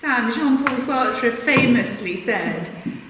Sam, Jean Paul Sartre famously said,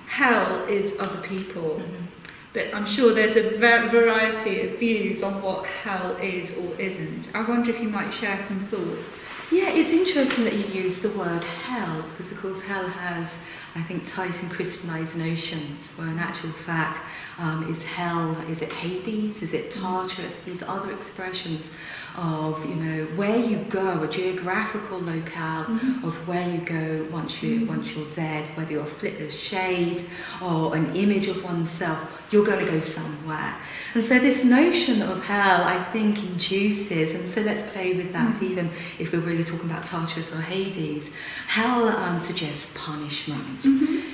hell is other people. Mm-hmm. But I'm sure there's a variety of views on what hell is or isn't. I wonder if you might share some thoughts. Yeah, it's interesting that you use the word hell because, of course, hell has, I think, tight and Christianized notions, where in actual fact, um, is hell, is it Hades, is it Tartarus, these other expressions of, you know, where you go, a geographical locale Mm-hmm. of where you go once, you, once you're dead, whether you're flit a shade or an image of oneself, you're going to go somewhere. And so this notion of hell, I think, induces, and so let's play with that, even if we're really talking about Tartarus or Hades. Hell um, suggests punishment.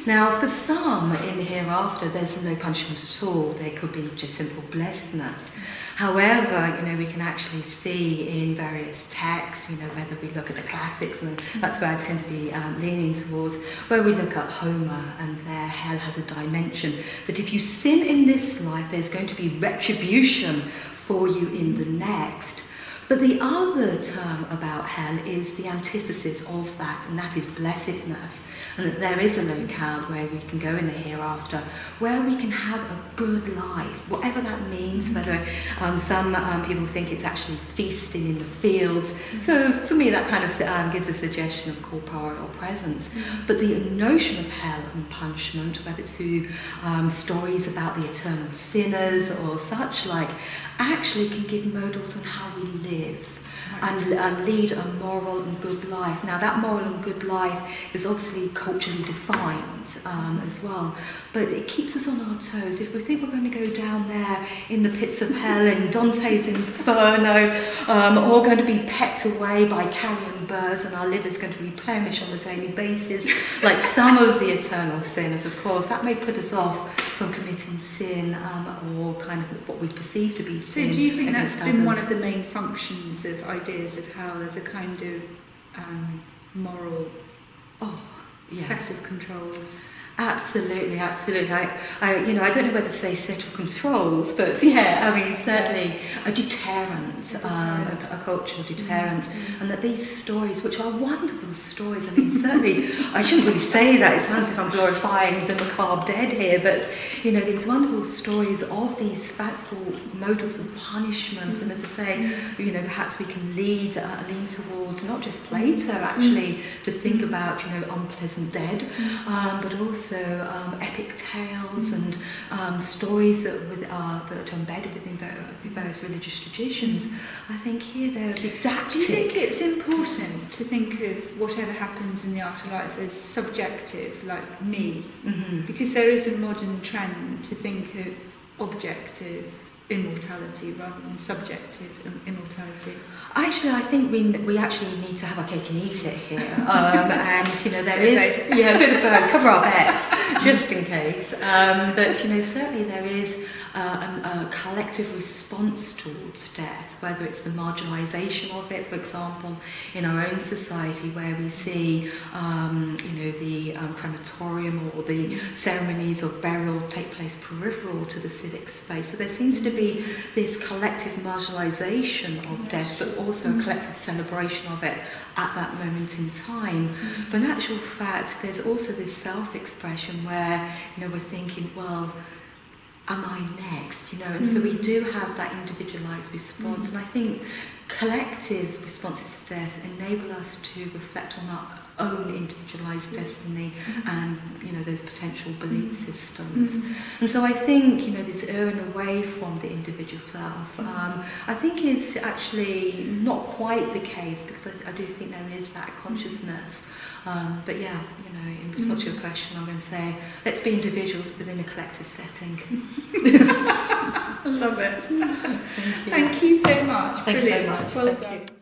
Now, for some in the hereafter, there's no punishment at all. There could be just simple blessedness. However, you know, we can actually see in various texts, you know, whether we look at the classics, and that's where I tend to be um, leaning towards, where we look at Homer and there hell has a dimension that if you sin in this life, there's going to be retribution for you in the next. But the other term about hell is the antithesis of that, and that is blessedness. And that there is a locale where we can go in the hereafter, where we can have a good life, whatever that means. Whether um, some um, people think it's actually feasting in the fields. So for me, that kind of um, gives a suggestion of corporeal presence. But the notion of hell and punishment, whether it's through um, stories about the eternal sinners or such like, actually can give models on how we live. And, and lead a moral and good life. Now, that moral and good life is obviously culturally defined um, as well, but it keeps us on our toes. If we think we're going to go down there in the pits of hell, in Dante's Inferno, um, or going to be pecked away by carrion birds, and our liver's going to replenish on a daily basis, like some of the eternal sinners, of course, that may put us off from committing sin um, or kind of what we perceive to be sin. So do you think that's been others? one of the main functions of ideas of hell as a kind of um, moral oh, yeah. set of controls? Absolutely, absolutely. I, I, you know, I don't know whether to say set of controls, but yeah, I mean, certainly a deterrent, A um, a, a cultural deterrent, and that these stories, which are wonderful stories, I mean, certainly, I shouldn't really say that, it sounds as if I'm glorifying the macabre dead here, but, you know, these wonderful stories of these fanciful models of punishment, and as I say, you know, perhaps we can lead, uh, lean towards not just Plato, actually, to think about, you know, unpleasant dead, um, but also um, epic tales and um, stories that, with, uh, that are embedded within various religious traditions. I think here they're didactic. Do you think it's important to think of whatever happens in the afterlife as subjective, like me? Mhm. Because there is a modern trend to think of objective immortality rather than subjective immortality. Actually, I think we, we actually need to have our cake and eat it here. Um, and, you know, there is... Yeah, a bit of both. Cover our bets, just in case. Um, but, you know, certainly there is uh, a, a collective response towards death, whether it's the marginalisation of it, for example, in our own society where we see, um, you know, the um, crematorium or the ceremonies of burial take place peripheral to the civic space. So there seems to be this collective marginalisation of death, but also a collective celebration of it at that moment in time. But in actual fact, there's also this self-expression where, you know, we're thinking, well, am I next? You know, and so we mm. do have that individualized response. Mm. And I think collective responses to death enable us to reflect on our own individualized mm. destiny and you know those potential belief systems. And so I think you know this erring away from the individual self um, I think is actually not quite the case because I, I do think there is that consciousness um, but yeah you know in response to your question I'm going to say let's be individuals within a collective setting I love it. thank you Thank you so much. Thank you very Brilliant. much. Well Thank done. you.